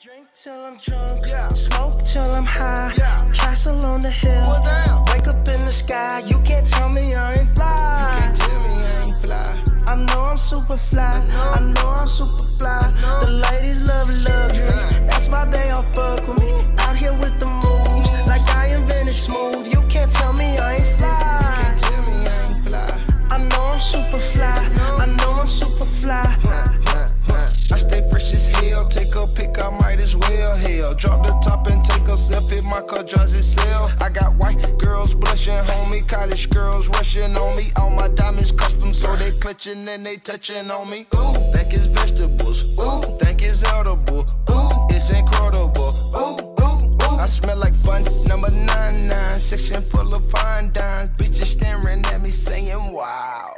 Drink till I'm drunk, yeah. smoke till I'm high. Yeah. Castle on the hill, wake up in the sky. You can't tell me I ain't fly. You can't tell me I ain't fly. I know I'm super fly. I know, I know I'm super well. Drop the top and take a sip, hit my car drives itself. I got white girls blushing, homie, college girls rushing on me. All my diamonds custom, so they clutching and they touching on me. Ooh, think it's vegetables. Ooh, think it's edible. Ooh, it's incredible. Ooh, ooh, ooh. I smell like bun number nine nine, section full of fine dimes. Bitches staring at me saying, wow.